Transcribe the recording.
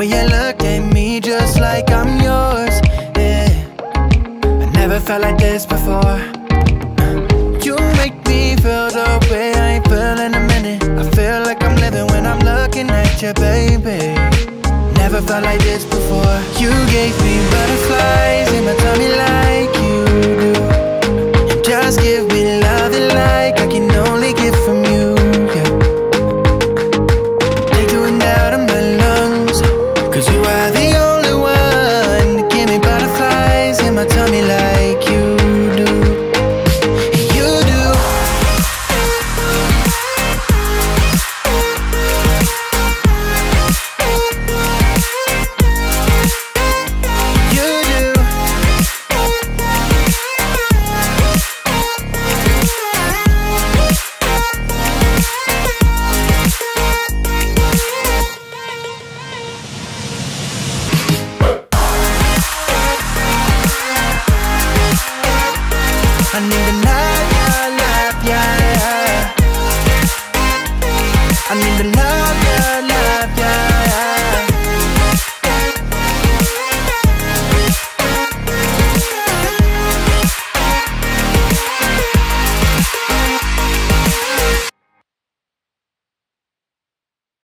When you look at me just like I'm yours, yeah. I never felt like this before. You make me feel the way I ain't feeling a minute. I feel like I'm living when I'm looking at you, baby. Never felt like this before. You gave me butterflies in my tummy like you do. Just give tummy like I need a love, yeah, yeah, yeah. I need a love,